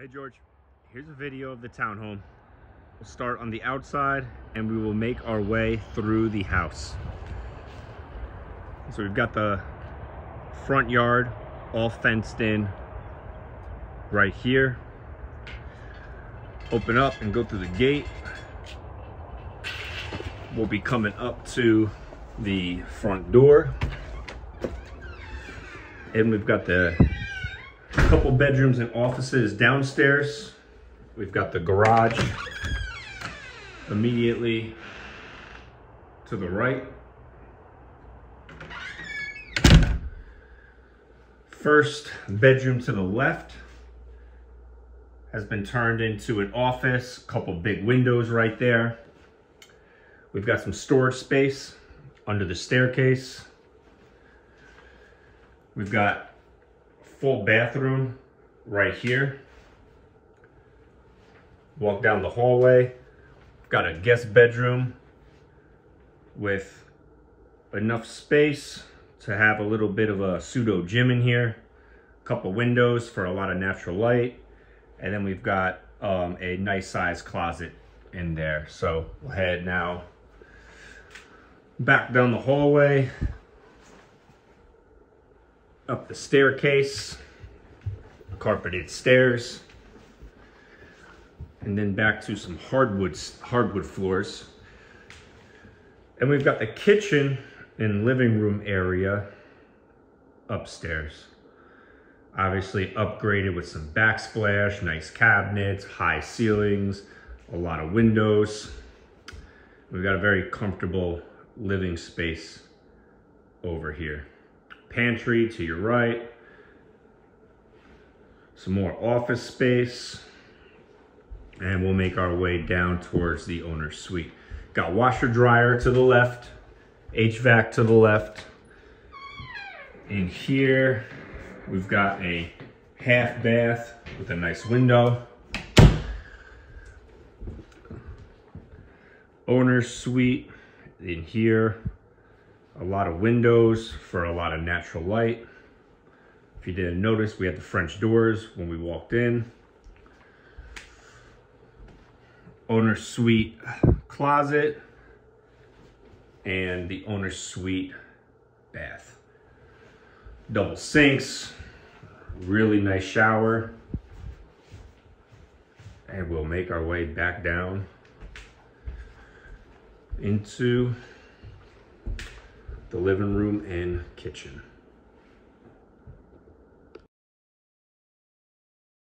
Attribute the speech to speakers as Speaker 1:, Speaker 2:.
Speaker 1: Hey George, here's a video of the townhome. We'll start on the outside and we will make our way through the house. So we've got the front yard all fenced in right here. Open up and go through the gate. We'll be coming up to the front door. And we've got the couple bedrooms and offices downstairs. We've got the garage immediately to the right. First bedroom to the left has been turned into an office, couple big windows right there. We've got some storage space under the staircase. We've got full bathroom right here. Walk down the hallway. Got a guest bedroom with enough space to have a little bit of a pseudo gym in here. A couple windows for a lot of natural light. And then we've got um, a nice size closet in there. So we'll head now back down the hallway up the staircase, carpeted stairs, and then back to some hardwood, hardwood floors. And we've got the kitchen and living room area upstairs. Obviously upgraded with some backsplash, nice cabinets, high ceilings, a lot of windows. We've got a very comfortable living space over here pantry to your right. Some more office space. And we'll make our way down towards the owner's suite. Got washer dryer to the left, HVAC to the left. In here, we've got a half bath with a nice window. Owner's suite in here a lot of windows for a lot of natural light. If you didn't notice, we had the French doors when we walked in. Owner suite closet and the owner suite bath. Double sinks, really nice shower. And we'll make our way back down into the living room and kitchen.